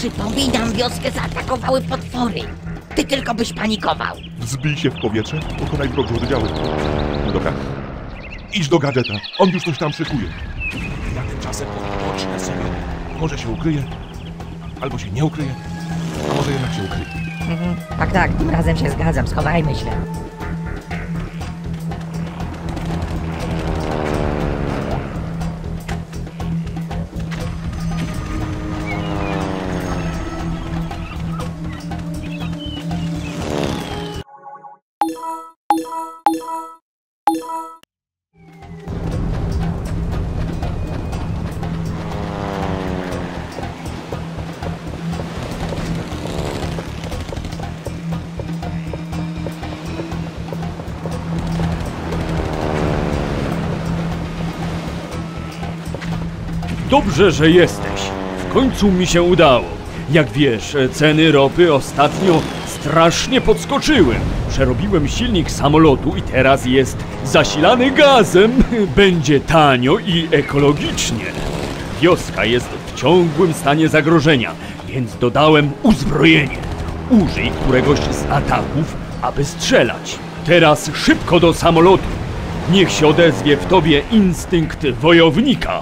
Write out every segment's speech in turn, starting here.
Przypominam, wioskę zaatakowały potwory. Ty tylko byś panikował. Zbij się w powietrze, pokonaj wrogie oddziały. Dobra. Idź do gadżeta, on już coś tam szykuje. Ja tymczasem odpocznę sobie. Może się ukryje, albo się nie ukryje, a może jednak się ukryje. Tak, tak, tym razem się zgadzam, schowajmy się. Dobrze, że jesteś. W końcu mi się udało. Jak wiesz, ceny ropy ostatnio strasznie podskoczyły. Przerobiłem silnik samolotu i teraz jest zasilany gazem. Będzie tanio i ekologicznie. Wioska jest w ciągłym stanie zagrożenia, więc dodałem uzbrojenie. Użyj któregoś z ataków, aby strzelać. Teraz szybko do samolotu. Niech się odezwie w tobie instynkt wojownika.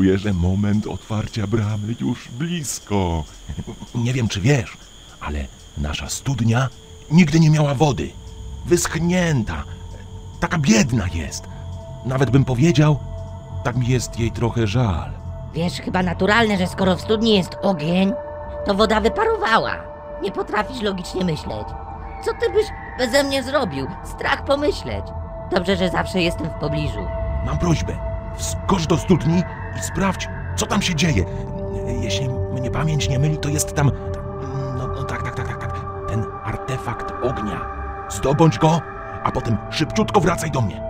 Czuję, że moment otwarcia bramy już blisko. Nie wiem, czy wiesz, ale nasza studnia nigdy nie miała wody. Wyschnięta. Taka biedna jest. Nawet bym powiedział, tak mi jest jej trochę żal. Wiesz, chyba naturalne, że skoro w studni jest ogień, to woda wyparowała. Nie potrafisz logicznie myśleć. Co ty byś beze mnie zrobił? Strach pomyśleć. Dobrze, że zawsze jestem w pobliżu. Mam prośbę. Wskocz do studni i sprawdź, co tam się dzieje. Jeśli mnie pamięć nie myli, to jest tam. No, no tak, tak, tak, tak, tak. Ten artefakt ognia. Zdobądź go, a potem szybciutko wracaj do mnie.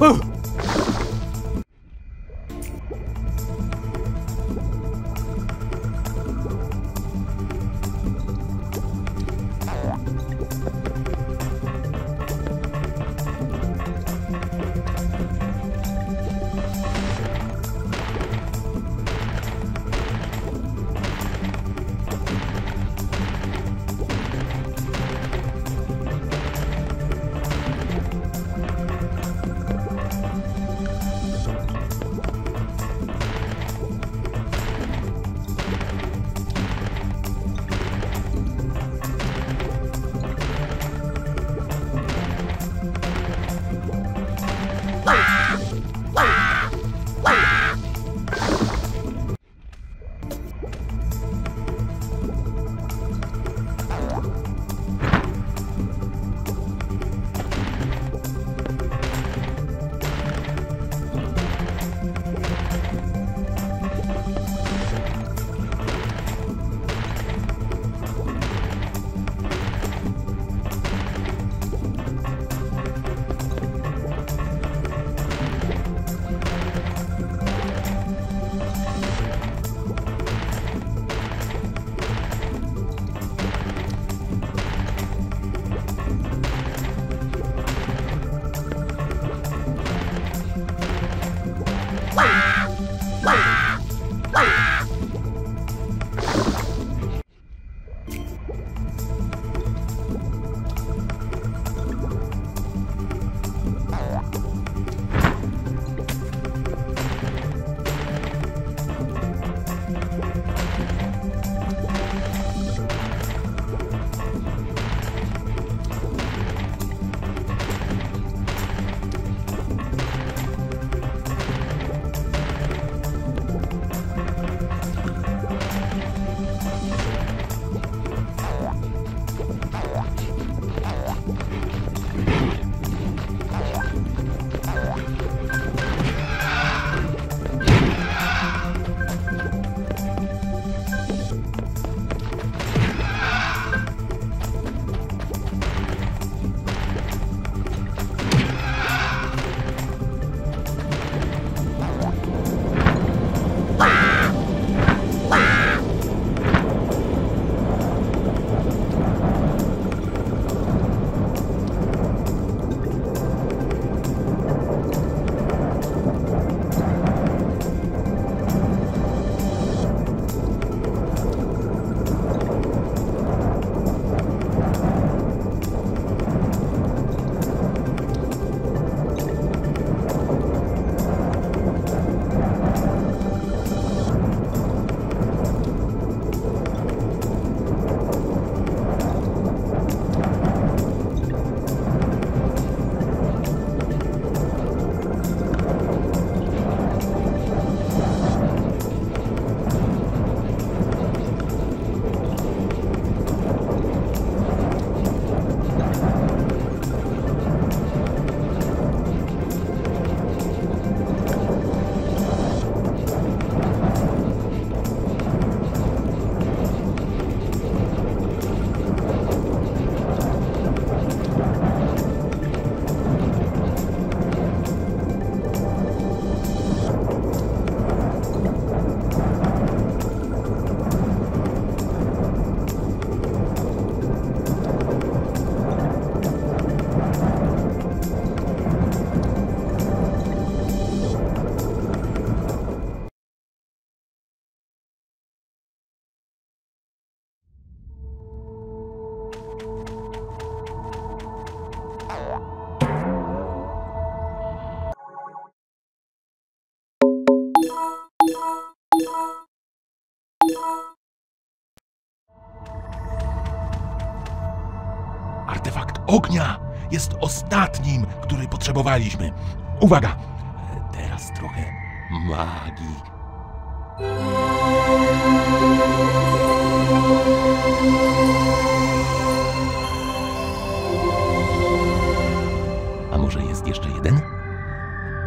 Artefakt ognia jest ostatnim, który potrzebowaliśmy. Uwaga! Teraz trochę magii. A może jest jeszcze jeden?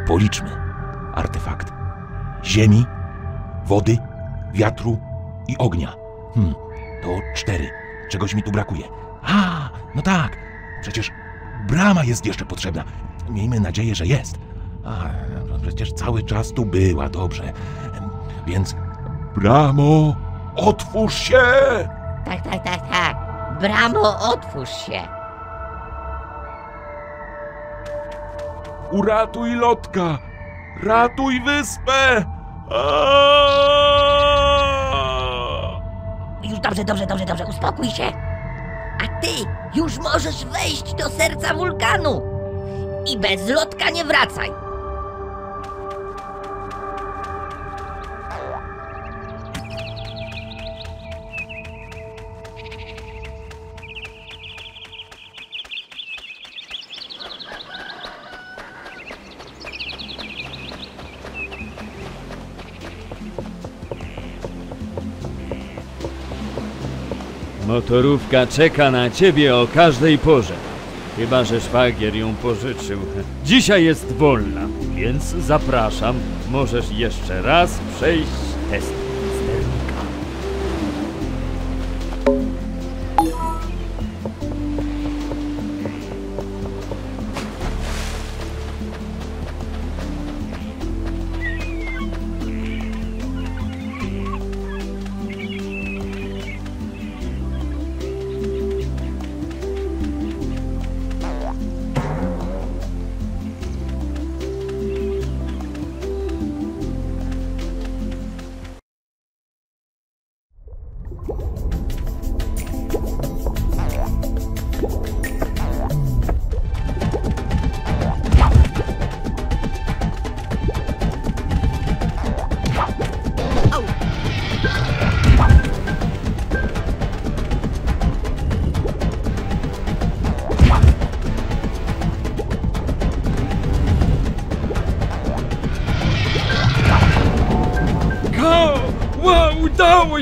Policzmy. Artefakt ziemi, wody, wiatru i ognia. Hmm, to cztery. Czegoś mi tu brakuje. A, no tak. Przecież brama jest jeszcze potrzebna. Miejmy nadzieję, że jest. A, no przecież cały czas tu była, dobrze. Więc, bramo, otwórz się! Tak, tak, tak, tak. Bramo, otwórz się. Uratuj lotka! Ratuj wyspę! Aaaa! Już dobrze, dobrze, dobrze, dobrze, uspokój się. Ty już możesz wejść do serca wulkanu. I bez lotka nie wracaj. Motorówka czeka na ciebie o każdej porze. Chyba, że szwagier ją pożyczył. Dzisiaj jest wolna, więc zapraszam. Możesz jeszcze raz przejść test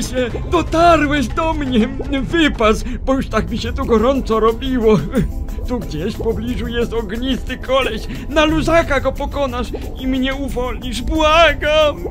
się! Dotarłeś do mnie! Wypas, bo już tak mi się tu gorąco robiło. Tu gdzieś w pobliżu jest ognisty koleś. Na luzaka go pokonasz i mnie uwolnisz. Błagam!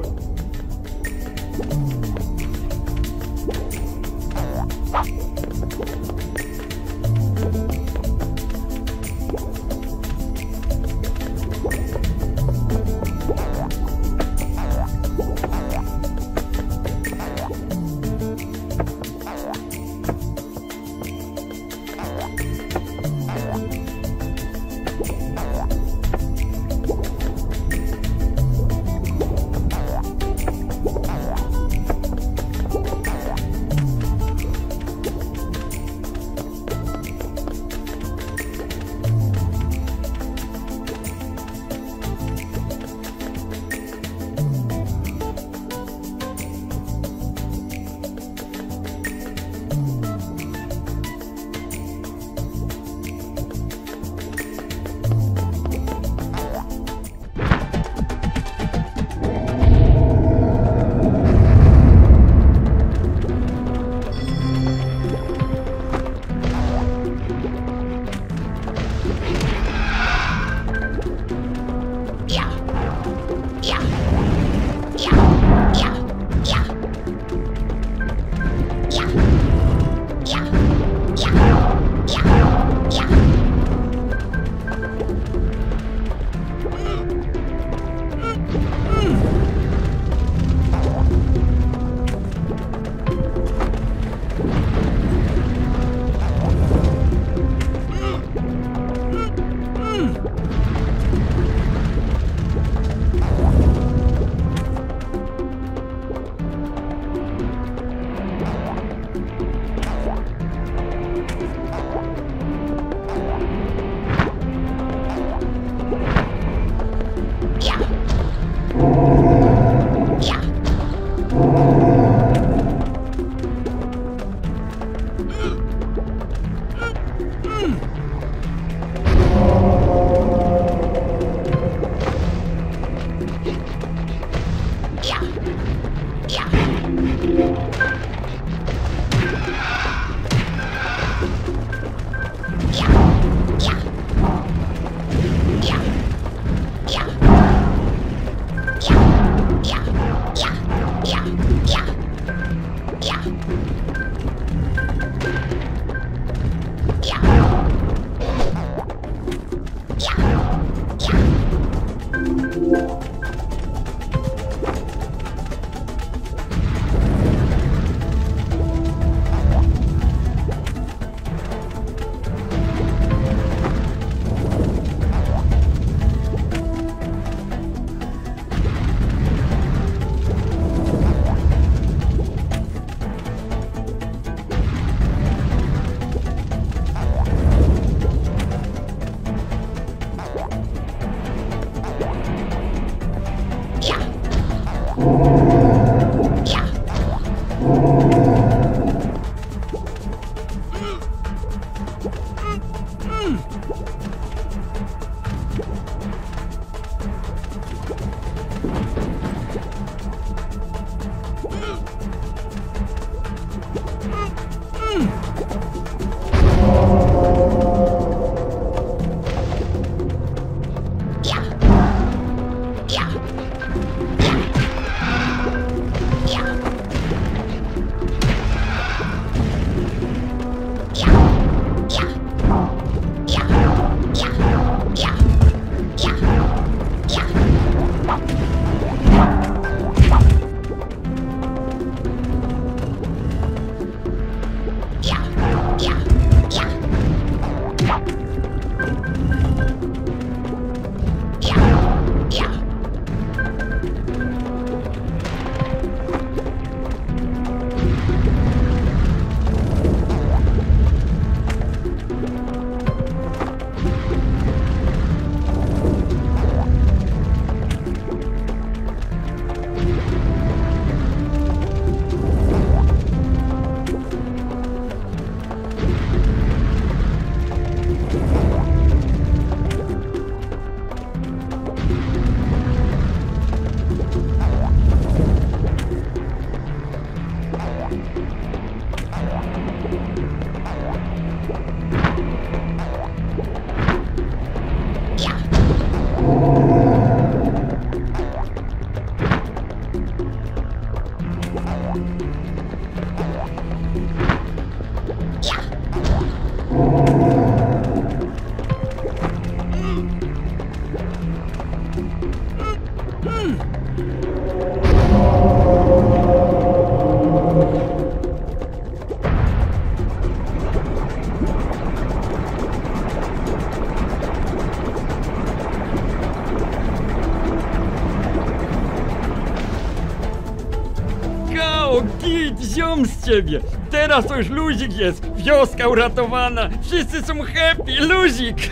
Ciebie! Teraz to już luzik jest! Wioska uratowana! Wszyscy są happy! Luzik!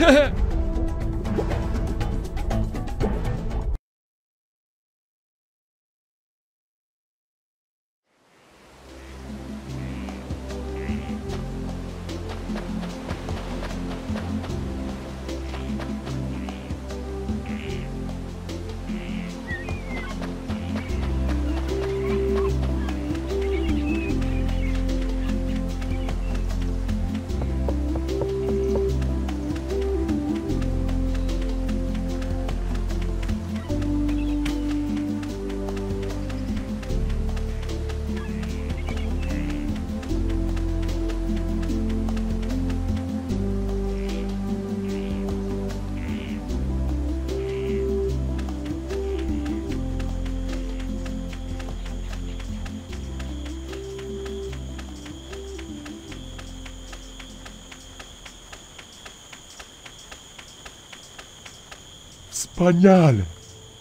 Wspaniale!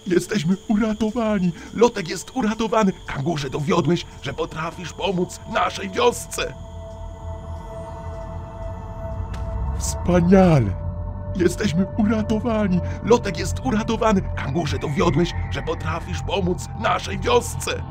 Jesteśmy uratowani! Lotek jest uratowany! Kangurze, dowiodłeś, że potrafisz pomóc naszej wiosce! Wspaniale! Jesteśmy uratowani! Lotek jest uratowany! Kangurze, dowiodłeś, że potrafisz pomóc naszej wiosce!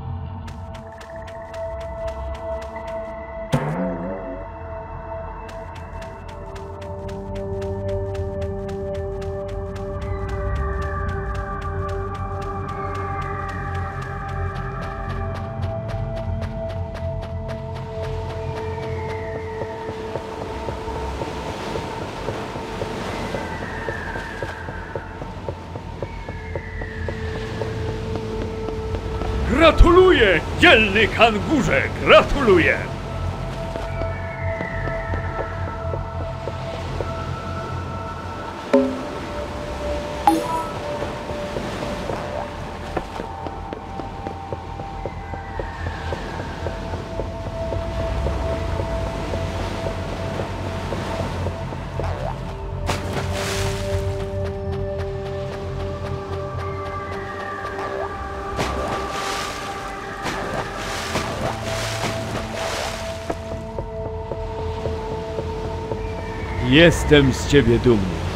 Dzielny kangurze! Gratuluję! Jestem z ciebie dumny.